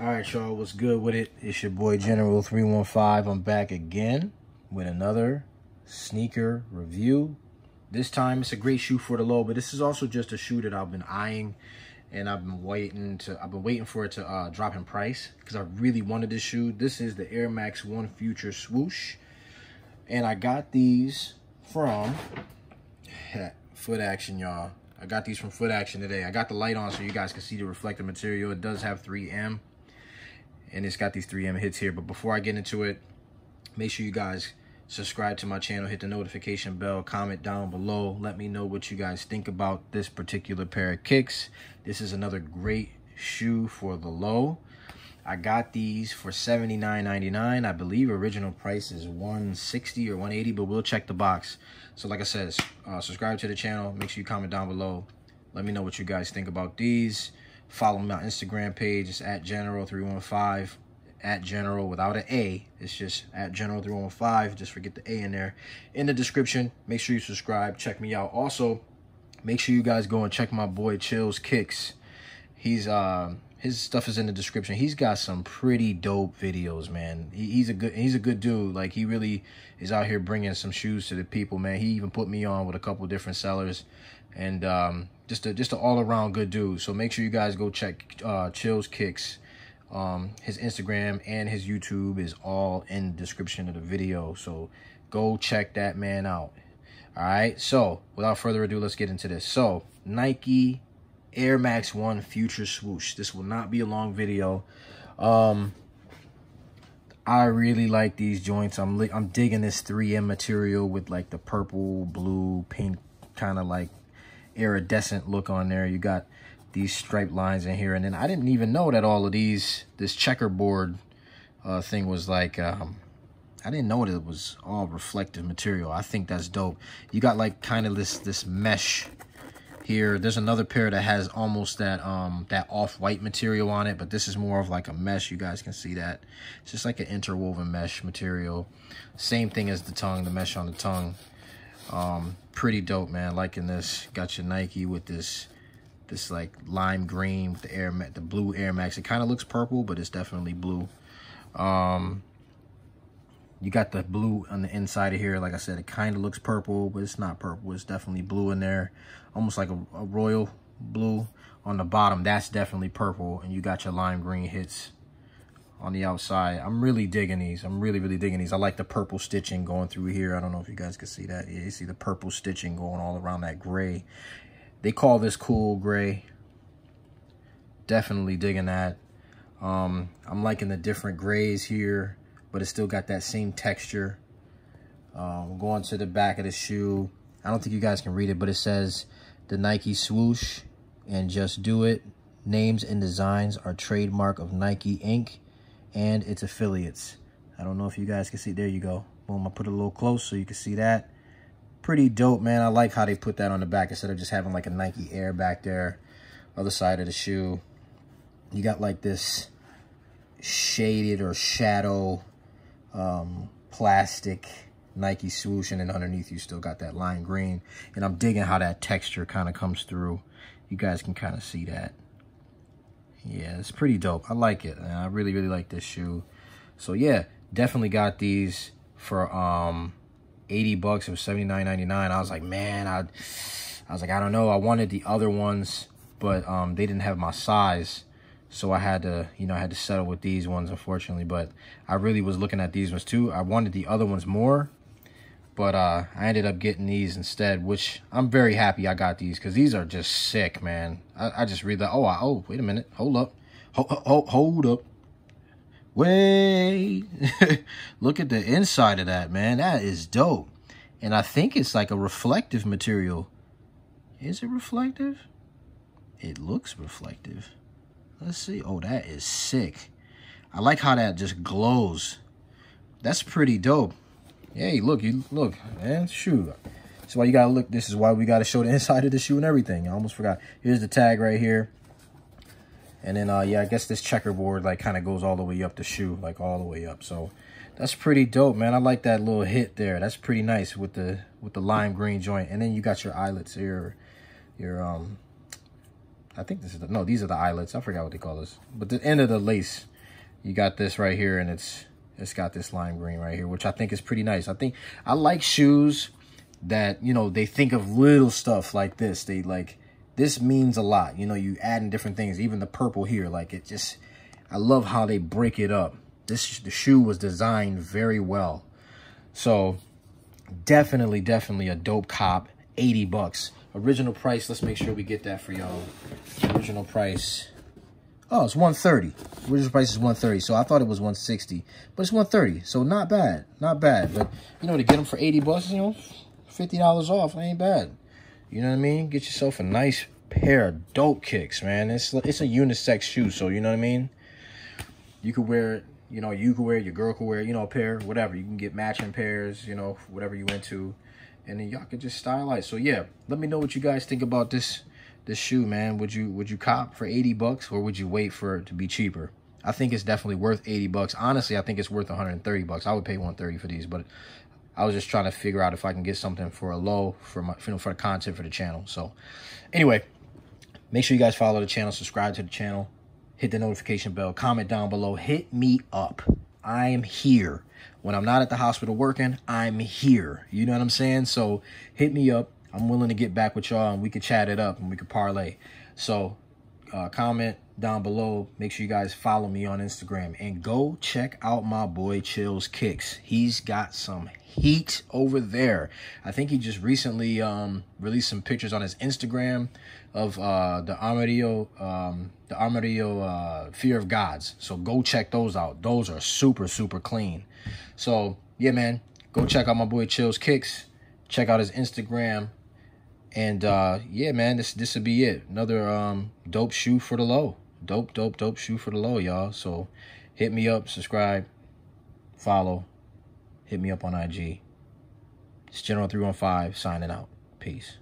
All right, y'all, what's good with it? It's your boy General 315. I'm back again with another sneaker review. This time it's a great shoe for the low, but this is also just a shoe that I've been eyeing and I've been waiting to I've been waiting for it to uh, drop in price because I really wanted this shoe. This is the Air Max 1 Future Swoosh. And I got these from Footaction, y'all. I got these from Footaction today. I got the light on so you guys can see the reflective material. It does have 3M and it's got these 3M hits here. But before I get into it, make sure you guys subscribe to my channel, hit the notification bell, comment down below. Let me know what you guys think about this particular pair of kicks. This is another great shoe for the low. I got these for $79.99. I believe original price is 160 or 180 but we'll check the box. So like I said, uh, subscribe to the channel. Make sure you comment down below. Let me know what you guys think about these. Follow my Instagram page. It's at General315. At General without an A. It's just at General315. Just forget the A in there. In the description, make sure you subscribe. Check me out. Also, make sure you guys go and check my boy ChillzKickz. He's uh his stuff is in the description. He's got some pretty dope videos, man. He, he's a good he's a good dude. Like he really is out here bringing some shoes to the people, man. He even put me on with a couple different sellers, and um, just a just an all around good dude. So make sure you guys go check uh, ChillzKickz. Um, his Instagram and his YouTube is all in the description of the video. So go check that man out. All right. So without further ado, let's get into this. So Nike Air Max 1 Future Swoosh. This will not be a long video. Um, I really like these joints. I'm I'm digging this 3M material with like the purple, blue, pink kind of like iridescent look on there. You got these striped lines in here. And then I didn't even know that all of these, this checkerboard uh, thing was like, um, I didn't know that it was all reflective material. I think that's dope. You got like kind of this, this mesh here. There's another pair that has almost that, um, that off-white material on it, but this is more of like a mesh. You guys can see that. It's just like an interwoven mesh material. Same thing as the tongue, the mesh on the tongue. Um, pretty dope, man. Liking this. Got your Nike with this, this like lime green with the Air, the blue Air Max. It kind of looks purple, but it's definitely blue. Um, you got the blue on the inside of here. Like I said, it kind of looks purple, but it's not purple. It's definitely blue in there. Almost like a, a royal blue. On the bottom, that's definitely purple. And you got your lime green hits on the outside. I'm really digging these. I'm really, really digging these. I like the purple stitching going through here. I don't know if you guys can see that. Yeah, you see the purple stitching going all around that gray. They call this cool gray. Definitely digging that. Um, I'm liking the different grays here, but it still got that same texture. Um, going to the back of the shoe. I don't think you guys can read it, but it says the Nike swoosh and just do it. Names and designs are trademark of Nike Inc and its affiliates. I don't know if you guys can see. There you go. Boom, I put it a little close so you can see that. Pretty dope, man. I like how they put that on the back instead of just having like a Nike Air back there. Other side of the shoe. You got like this shaded or shadow um, plastic Nike swoosh and then underneath you still got that lime green. And I'm digging how that texture kind of comes through. You guys can kind of see that yeah, it's pretty dope. I like it. I really, really like this shoe. So yeah, definitely got these for um 80 bucks. Was 79.99. I was like, man, I I was like, I don't know. I wanted the other ones, but um they didn't have my size. So I had to, you know, I had to settle with these ones, unfortunately. But I really was looking at these ones too. I wanted the other ones more, but uh, I ended up getting these instead, which I'm very happy I got these because these are just sick, man. I, I just read that. Oh, I, oh, wait a minute. Hold up. Hold, up. Wait. Look at the inside of that, man. That is dope. And I think it's like a reflective material. Is it reflective? It looks reflective. Let's see. Oh, that is sick. I like how that just glows. That's pretty dope. Hey, look, you look, man, shoe. That's why you gotta look. This is why we gotta show the inside of the shoe and everything. I almost forgot. Here's the tag right here. And then, uh, yeah, I guess this checkerboard, like, kind of goes all the way up the shoe, like, all the way up. So, that's pretty dope, man. I like that little hit there. That's pretty nice with the with the lime green joint. And then you got your eyelets here, your, um, I think this is the, no, these are the eyelets. I forgot what they call this. But the end of the lace, you got this right here and it's it's got this lime green right here, which I think is pretty nice. I think I like shoes that, you know, they think of little stuff like this. They like, this means a lot. You know, you add in different things, even the purple here, like it just, I love how they break it up. This, the shoe was designed very well. So definitely, definitely a dope cop, 80 bucks. Original price, let's make sure we get that for y'all. Original price, oh, it's 130. Original price is 130. So I thought it was 160, but it's 130. So not bad, not bad. But you know, to get them for 80 bucks, you know, $50 off, ain't bad. You know what I mean? Get yourself a nice pair of dope kicks, man. It's it's a unisex shoe, so you know what I mean? You could wear it, you know, you could wear it, your girl could wear it, you know, a pair, whatever. You can get matching pairs, you know, whatever you into. And then y'all can just stylize. So yeah, let me know what you guys think about this this shoe, man. Would you would you cop for 80 bucks or would you wait for it to be cheaper? I think it's definitely worth 80 bucks. Honestly, I think it's worth 130 bucks. I would pay 130 for these, but I was just trying to figure out if I can get something for a low for my you know for the content for the channel. So anyway, make sure you guys follow the channel, subscribe to the channel, hit the notification bell, comment down below, hit me up. I am here. When I'm not at the hospital working, I'm here. You know what I'm saying? So hit me up. I'm willing to get back with y'all and we can chat it up and we can parlay. So uh, comment down below. Make sure you guys follow me on Instagram and go check out my boy ChillzKickz. He's got some heat over there. I think he just recently um, released some pictures on his Instagram of uh, the Armadillo, um, the Armadillo uh, Fear of Gods. So go check those out. Those are super, super clean. So yeah, man, go check out my boy ChillzKickz. Check out his Instagram. And uh, yeah, man, this this will be it. Another um, dope shoe for the low. Dope, dope, dope shoe for the low, y'all. So hit me up, subscribe, follow, hit me up on IG. It's General315 signing out. Peace.